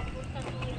Yeah, we're coming.